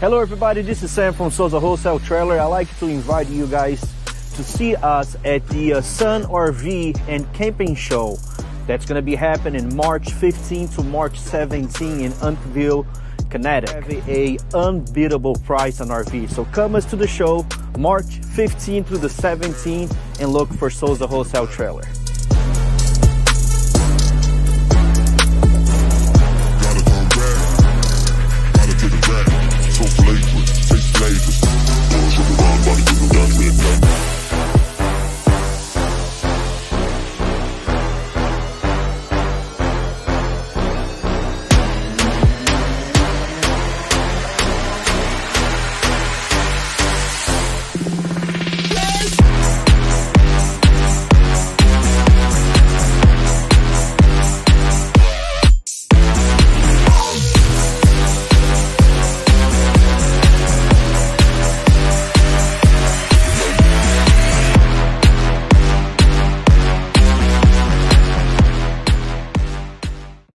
Hello everybody, this is Sam from Souza Wholesale Trailer. I'd like to invite you guys to see us at the uh, Sun RV and Camping Show. That's going to be happening March 15 to March 17 in Uncasville, Connecticut. Have a unbeatable price on RV. So come us to the show March 15 to the 17 and look for Souza Wholesale Trailer.